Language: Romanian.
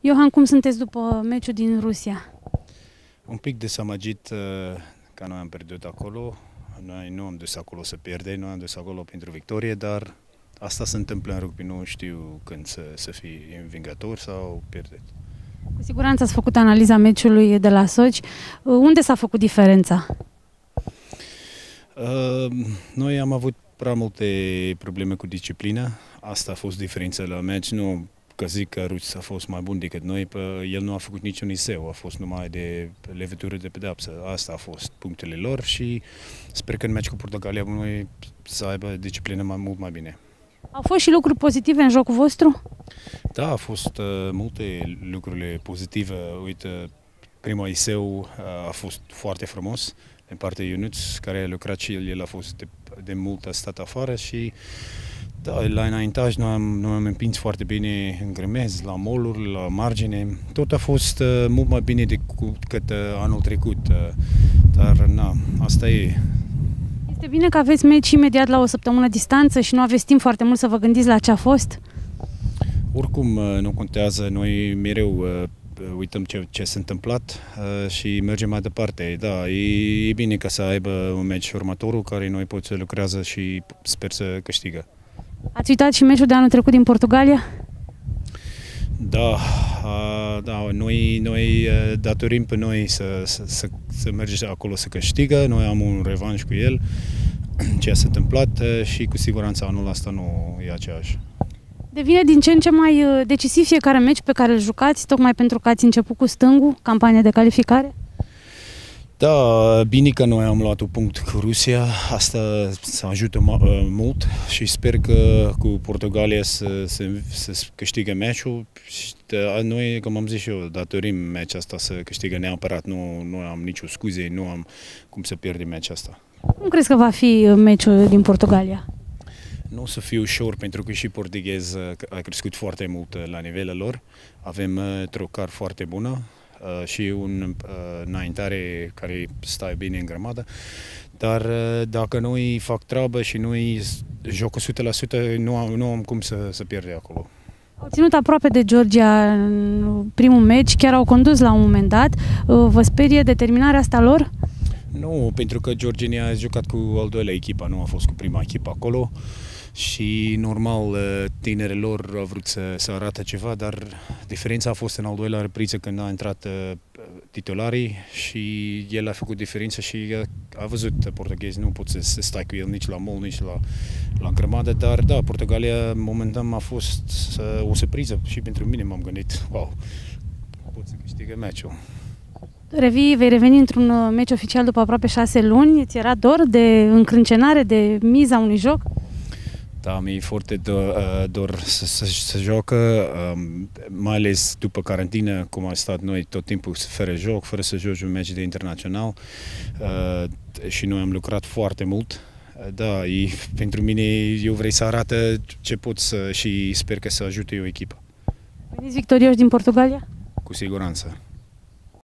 Johan, cum sunteți după meciul din Rusia? Un pic desamăgit uh, că noi am pierdut acolo. Noi nu am dus acolo să pierde, noi am dus acolo pentru victorie, dar asta se întâmplă în rugby, nu știu când să, să fii învingător sau pierdut. Cu siguranță ați făcut analiza meciului de la Soci. Unde s-a făcut diferența? Uh, noi am avut prea multe probleme cu disciplina. Asta a fost diferența la meci. Nu că zic că Ruț a fost mai bun decât noi, pe, el nu a făcut niciun iseu, a fost numai de levitură de pedapsă. Asta a fost punctele lor și sper că în meci cu Portugalia noi să aibă disciplină mai mult mai bine. Au fost și lucruri pozitive în jocul vostru? Da, au fost uh, multe lucruri pozitive. Uite, prima iseu uh, a fost foarte frumos în partea Ionuț, care a lucrat și el, el a fost de, de mult a stat afară și da, la înaintaj noi am, noi am împins foarte bine în grămez, la moluri, la margine. Tot a fost uh, mult mai bine decât uh, anul trecut. Uh, dar, na, asta e. Este bine că aveți meci imediat la o săptămână distanță și nu aveți timp foarte mult să vă gândiți la ce a fost? Oricum, uh, nu contează. Noi mereu uh, uităm ce, ce s-a întâmplat uh, și mergem mai departe. Da, e, e bine ca să aibă un meci următorul care noi pot să lucrează și sper să câștigă. Ați uitat și meciul de anul trecut din Portugalia? Da, da noi, noi datorim pe noi să, să, să, să mergem acolo să câștigă. Noi am un revanș cu el, ce s-a întâmplat și cu siguranță anul ăsta nu e aceeași. Devine din ce în ce mai decisiv fiecare meci pe care îl jucați, tocmai pentru că ați început cu stângul, campania de calificare? Da, bine că noi am luat un punct cu Rusia, asta să ajută uh, mult și sper că cu Portugalia să, să, să câștigă meciul. Și da, noi, cum am zis eu, datorim meciul asta să câștigă neapărat, nu, nu am nicio scuze, nu am cum să pierdem meciul asta. Cum crezi că va fi meciul din Portugalia? Nu o să fie ușor pentru că și portughez a crescut foarte mult la nivelul lor. Avem uh, trocar foarte bună, Uh, și un uh, înaintare care stai bine în grămadă. Dar uh, dacă nu îi fac treabă și nu îi joc 100%, nu am, nu am cum să, să pierde acolo. Au ținut aproape de Georgia în primul meci, chiar au condus la un moment dat. Vă sperie determinarea asta lor? Nu, pentru că Georgia a jucat cu al doilea echipa, nu a fost cu prima echipă acolo și normal uh, tinerilor au vrut să, să arate ceva, dar diferența a fost în al doilea repriză când a intrat uh, titularii și el a făcut diferența și a văzut portughez, nu pot să, să stai cu el nici la mol, nici la, la grămadă, dar da, Portugalia momentan a fost uh, o surpriză și pentru mine m-am gândit, wow, pot să câștigă meciul. Revii, vei reveni într-un meci oficial după aproape șase luni. Ți era dor de încrâncenare, de miza unui joc? Da, mi-e foarte dor, uh, dor să, să, să joacă, um, mai ales după carantină, cum a stat noi tot timpul fără joc, fără să joci un meci de internațional uh, și noi am lucrat foarte mult. Uh, da, e, pentru mine eu vrei să arată ce pot să, și sper că să ajute eu echipa. Veniți victorioși din Portugalia? Cu siguranță.